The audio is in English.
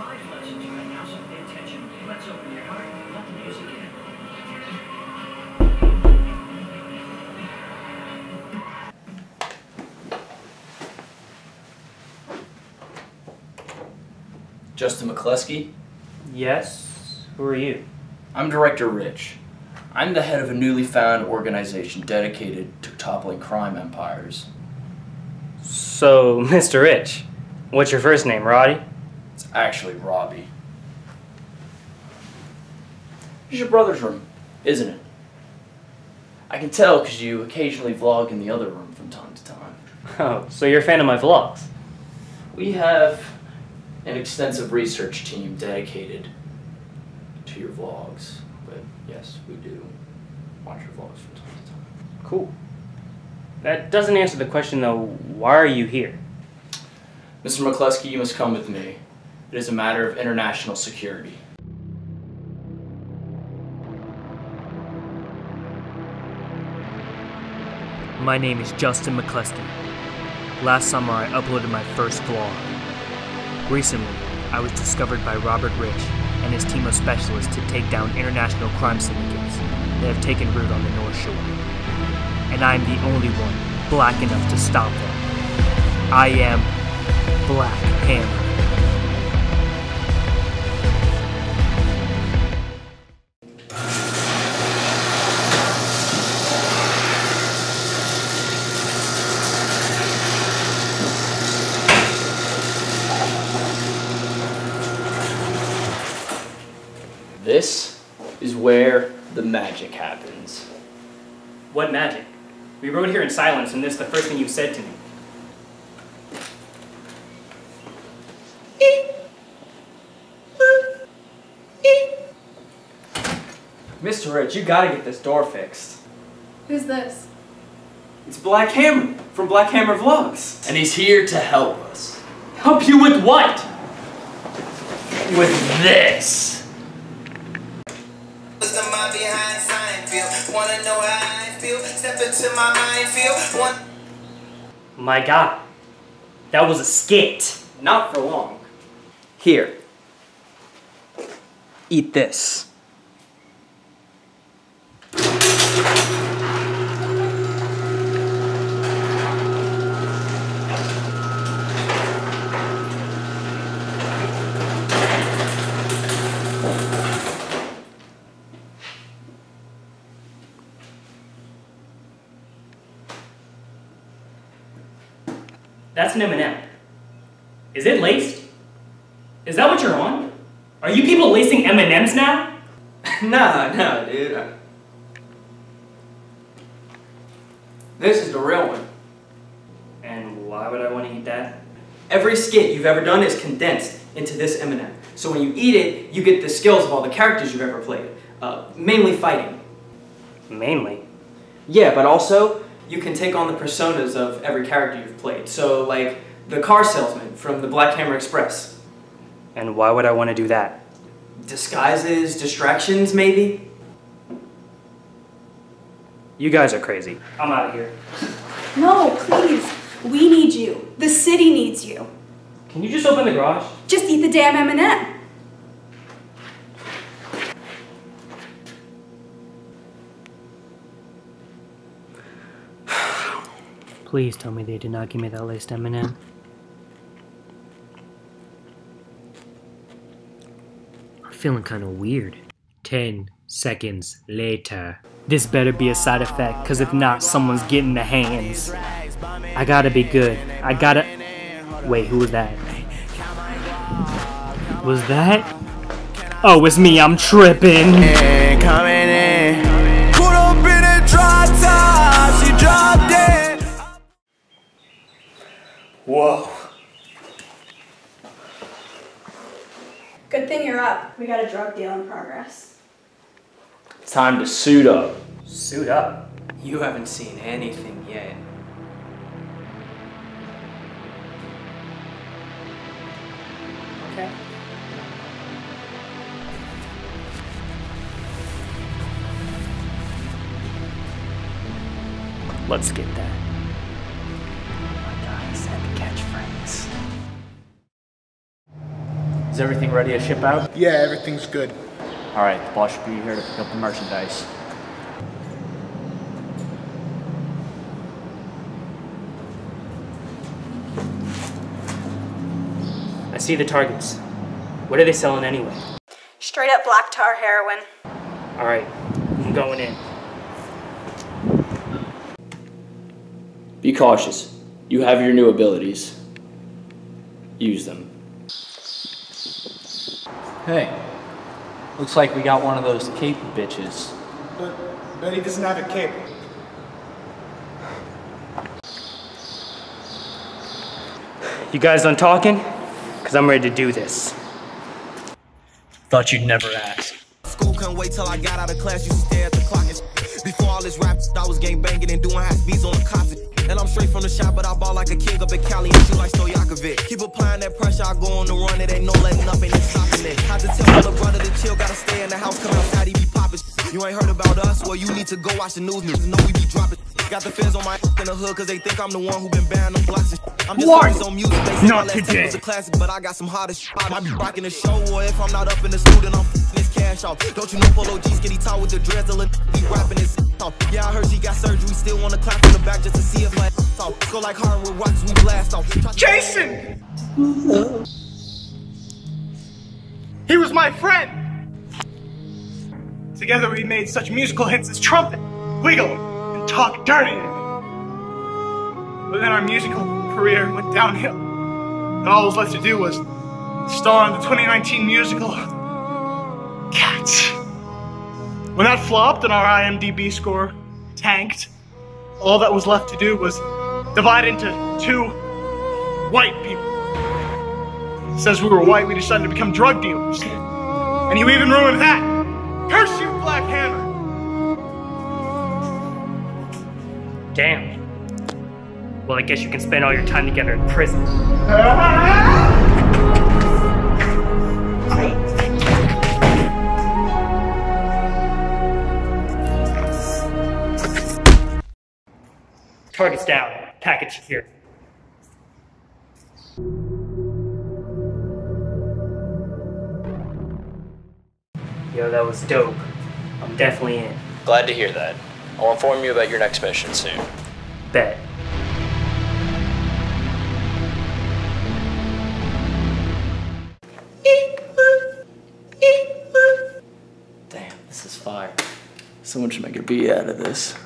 live lessons right now, so pay attention. Let's open your heart. Let the music in. Justin McCleskey. Yes? Who are you? I'm Director Ricch. I'm the head of a newly found organization dedicated to toppling crime empires. So, Mr. Ricch. What's your first name, Roddy? Actually Robbie. It's your brother's room, isn't it? I can tell because you occasionally vlog in the other room from time to time. Oh, so you're a fan of my vlogs? We have an extensive research team dedicated to your vlogs, but yes, we do watch your vlogs from time to time. Cool. That doesn't answer the question, though. Why are you here? Mr. McCleskey, you must come with me. It is a matter of international security. My name is Justin McCleskey. Last summer, I uploaded my first vlog. Recently, I was discovered by Robert Ricch and his team of specialists to take down international crime syndicates that have taken root on the North Shore. And I am the only one black enough to stop them. I am Black Hammer. This is where the magic happens. What magic? We rode here in silence, and this is the first thing you've said to me. Mr. Ricch, you gotta get this door fixed. Who's this? It's Black Hammer from Black Hammer Vlogs. And he's here to help us. Help you with what? With this! Wisdom my behind Seinfeld. Wanna know how I feel? Step into my minefield. One My god. That was a skit. Not for long. Here. Eat this. That's an M&M. Is it laced? Is that what you're on? Are you people lacing M&Ms now? nah, nah, dude. I- This is the real one. And why would I want to eat that? Every skit you've ever done is condensed into this M&M. So when you eat it, you get the skills of all the characters you've ever played, uh, mainly fighting. Mainly. Yeah, but also you can take on the personas of every character you've played. So like the car salesman from the Black Hammer Express. And why would I want to do that? Disguises, distractions, maybe. You guys are crazy. I'm out of here. No, please. We need you. The city needs you. Can you just open the garage? Just eat the damn M&M. Please tell me they did not give me that laced M&M. I'm feeling kind of weird. Ten seconds later. This better be a side effect, cause if not, someone's getting the hands. I gotta be good. I gotta. Wait, who was that? Was that? Oh, it's me. I'm tripping. Whoa. Good thing you're up. We got a drug deal in progress. It's time to suit up. Suit up. You haven't seen anything yet. Okay. Let's get that. Is everything ready to ship out? Yeah, everything's good. All right, the boss should be here to pick up the merchandise. I see the targets. What are they selling anyway? Straight up black tar heroin. All right, I'm going in. Be cautious. You have your new abilities. Use them. Hey, looks like we got one of those cape bitches. But but he doesn't have a cape. You guys done talking? Because I'm ready to do this. Thought you'd never ask. School couldn't wait till I got out of class. Used to stare at the clock. and Before all this rap, I was gang banging and doing high speeds on the cops. And I'm straight from the shop, but I ball like a king up in Cali and shoot like Stojakovic. Keep applying that pressure, I go on the run. It ain't no letting up, ain't no us? Well, you need to go watch the news. Niggas know we be dropping. Got the feds on my in the hood, cause they think I'm the one who been banned them blocks. I'm just focused on music. They say Not my last tape today. was a classic, but I got some hottest shit. I might be rocking the show, or if I'm not up in the studio, I'm f***ing this cash off. Don't you know Polo G's get he taught with the dreads, and be rapping his off. Yeah, I heard she got surgery, still wanna clap from the back just to see if my off. Go like hard with rocks, we blast off. Jason! He was my friend! Together we made such musical hits as Trumpet, Wiggle, and Talk Dirty. But then our musical career went downhill. And all was left to do was star in the 2019 musical Cats. When that flopped and our IMDb score tanked, all that was left to do was divide into two white people. Since we were white, we decided to become drug dealers. And you even ruined that. Curse you, Black Hammer! Damn. Well, I guess you can spend all your time together in prison. Target's down. Package here. Yo, that was dope. I'm definitely in. Glad to hear that. I'll inform you about your next mission soon. Bet. Damn, this is fire. Someone should make a beat out of this.